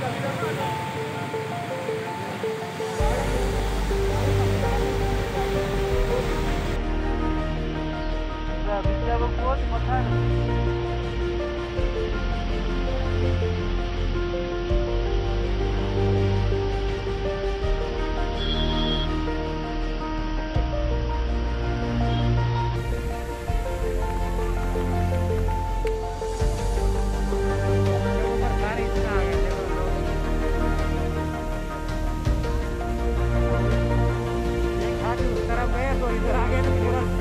在底下有个锅，怎么烫？Gracias.